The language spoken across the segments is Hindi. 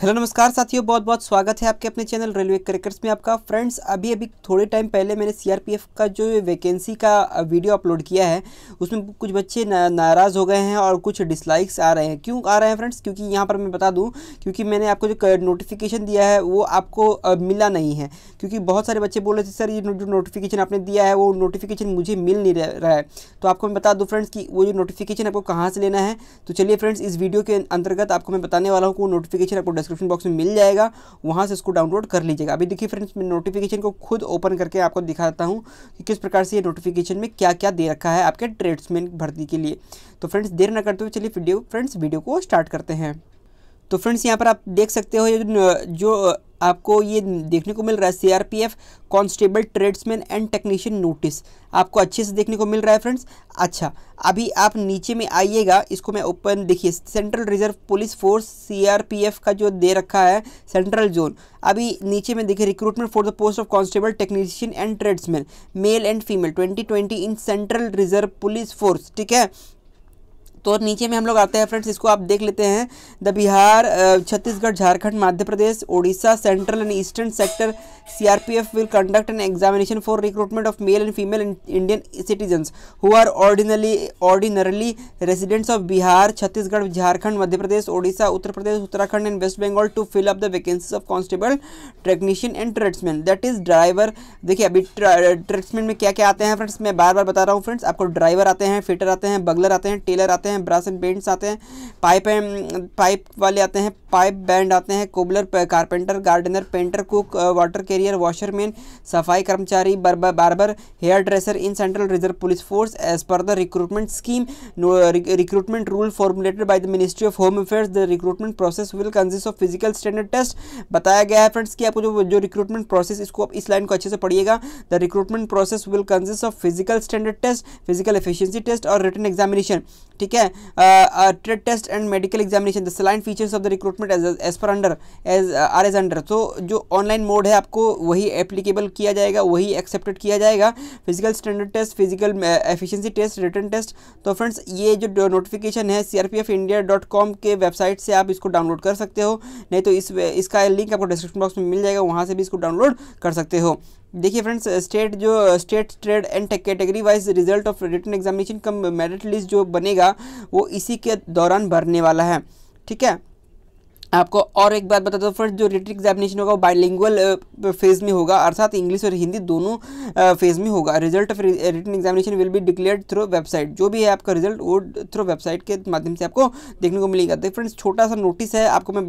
हेलो, नमस्कार साथियों, बहुत बहुत स्वागत है आपके अपने चैनल रेलवे करेक्टर्स में आपका। फ्रेंड्स, अभी अभी थोड़े टाइम पहले मैंने सीआरपीएफ का जो वैकेंसी का वीडियो अपलोड किया है, उसमें कुछ बच्चे नाराज़ हो गए हैं और कुछ डिसलाइक्स आ रहे हैं। क्यों आ रहे हैं फ्रेंड्स? क्योंकि यहाँ पर मैं बता दूँ, क्योंकि मैंने आपको जो नोटिफिकेशन दिया है, वो आपको मिला नहीं है। क्योंकि बहुत सारे बच्चे बोल रहे थे, सर, ये जो नोटिफिकेशन आपने दिया है, वो नोटिफिकेशन मुझे मिल नहीं रहा है। तो आपको मैं बता दूँ फ्रेंड्स कि वो जो नोटिफिकेशन आपको कहाँ से लेना है तो चलिए फ्रेंड्स, इस वीडियो के अंतर्गत आपको मैं बताने वाला हूँ वो नोटिफिकेशन आपको डिस्क्रिप्शन बॉक्स में मिल जाएगा, वहाँ से इसको डाउनलोड कर लीजिएगा। अभी देखिए फ्रेंड्स मैं नोटिफिकेशन को खुद ओपन करके आपको दिखाता हूँ कि किस प्रकार से ये नोटिफिकेशन में क्या क्या दे रखा है आपके ट्रेड्समैन भर्ती के लिए। तो फ्रेंड्स देर ना करते हुए चलिए वीडियो फ्रेंड्स वीडियो को स्टार्ट करते हैं। तो फ्रेंड्स, यहाँ पर आप देख सकते हो जो आपको ये देखने को मिल रहा है CRPF constable tradesman and technician notice आपको अच्छे से देखने को मिल रहा है फ्रेंड्स। अच्छा अभी आप नीचे में आइएगा, इसको मैं ओपन, देखिए Central Reserve Police Force CRPF का जो दे रखा है सेंट्रल जोन अभी नीचे में देखिए recruitment for the post of constable technician and tradesman male and female 2020 in Central Reserve Police Force ठीक है? तो नीचे में हम लोग आते हैं फ्रेंड्स इसको आप देख लेते हैं। The Bihar Chhattisgarh Jharkhand Madhya Pradesh Odisha central and eastern sector CRPF will conduct an examination for recruitment of male and female Indian citizens who are ordinarily ordinarily residents of Bihar Chhattisgarh Jharkhand Madhya Pradesh Odisha Uttar Pradesh Uttarakhand and West Bengal to fill up the vacancies of constable technician and tradesman that is driver देखिए अभी ट्रेड्समैन में क्या क्या आते हैं फ्रेंड्स मैं बार बार बता रहा हूँ फ्रेंड्स आपको ड्राइवर आते हैं फिटर आते हैं बगलर आते हैं टेलर आते हैं ब्रास एंड पेंट्स आते हैं, पाइप एंड, पाइप वाले आते हैं, पाइप बैंड आते हैं, cobbler carpenter, gardener, painter, cook water carrier, washerman, सफ़ाई कर्मचारी barber, hairdresser, in Central Reserve Police Force, as per the recruitment scheme recruitment rule formulated by the ministry of home affairs, the recruitment process will consist of physical standard test. बताया गया है फ्रेंड्स कि आपको जो जो रिक्रूटमेंट प्रोसेस, इसको आप इस लाइन को अच्छे से पढ़िएगा। The recruitment process will consist of physical standard test, physical efficiency test और रिटर्न एग्जामिनेशन। ठीक है? Trade test and medical examination the salient features of the recruitment age as per under age are age under तो जो ऑनलाइन मोड है, आपको वही एप्लीकेबल किया जाएगा, वही एक्सेप्टेड किया जाएगा। Physical standard test physical efficiency test written test तो फ्रेंड्स ये जो नोटिफिकेशन है C R P F India dot com के वेबसाइट से आप इसको डाउनलोड कर सकते हो। नहीं तो इस, इसका लिंक आपको डिस्क्रिप्शन बॉक्स में मिल जाएगा, वहाँ से भी इसको डाउनलोड कर सकते हो। देखिए फ्रेंड्स स्टेट जो state trade and category wise result of written examination cum merit list जो बनेगा वो इसी के दौरान भरने वाला है। ठीक है? आपको और एक बात बता दो फ्रेंड्स जो रिटर्न एग्जामिनेशन होगा वो बाइलिंगुअल फ़ेज़ में होगा, अर्थात इंग्लिश और हिंदी दोनों फ़ेज़ में होगा। Result of written examination will be declared through website जो भी है आपका रिज़ल्ट वो थ्रू वेबसाइट के माध्यम से आपको देखने को मिलेगा। तो फ्रेंड्स छोटा सा नोटिस है, आपको मैं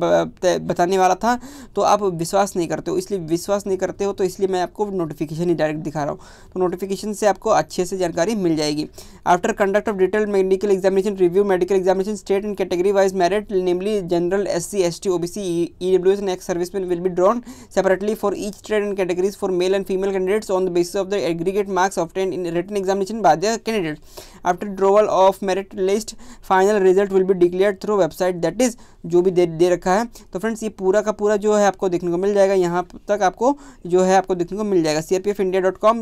बताने वाला था तो आप विश्वास नहीं करते हो। इसलिए विश्वास नहीं करते हो तो इसलिए मैं आपको नोटिफिकेशन ही डायरेक्ट दिखा रहा हूँ। तो नोटिफिकेशन से आपको अच्छे से जानकारी मिल जाएगी। After conduct of detail medical examination review medical examination state and category wise merit namely general S C ST OBC EWS and ex serviceman will be drawn separately for each trade and categories for male and female candidates on the basis of the aggregate marks obtained in written examination by the candidate after drawal of merit list final result will be declare through website that is जो भी दे, दे रखा है। तो फ्रेंड्स ये पूरा का पूरा जो है आपको देखने को मिल जाएगा। यहाँ तक आपको जो है आपको देखने को मिल जाएगा। सी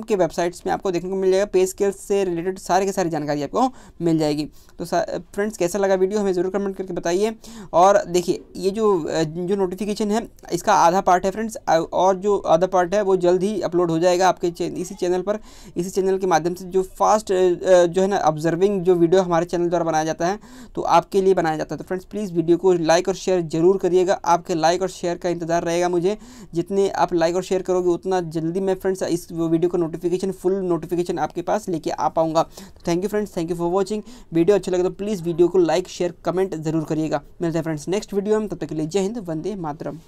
के वेबसाइट्स में आपको देखने को मिल जाएगा। पे स्केल्स से रिलेटेड सारे के सारी जानकारी आपको मिल जाएगी। तो फ्रेंड्स कैसा लगा वीडियो? हमें ज़रूर कमेंट करके बताइए। और देखिए ये जो जो जो नोटिफिकेशन है, इसका आधा पार्ट है फ्रेंड्स और जो आधा पार्ट है वो जल्द ही अपलोड हो जाएगा आपके इसी चैनल पर। इसी चैनल के माध्यम से जो फास्ट जो है ना ऑब्जर्विंग जो वीडियो हमारे चैनल द्वारा बनाया जाता है तो आपके लिए बनाया जाता है। तो फ्रेंड्स प्लीज़ वीडियो को लाइक और शेयर ज़रूर करिएगा। आपके लाइक और शेयर का इंतज़ार रहेगा मुझे। जितने आप लाइक और शेयर करोगे, उतना जल्दी मैं फ्रेंड्स इस वीडियो का नोटिफिकेशन फुल नोटिफिकेशन आपके पास लेके आ पाऊँगा। Thank you friends thank you for watching video अच्छा लगे तो प्लीज़ वीडियो को लाइक शेयर कमेंट ज़रूर करिएगा। मिलते हैं फ्रेंड्स नेक्स्ट वीडियो में, तब के लिए जय हिंद वंदे मातरम।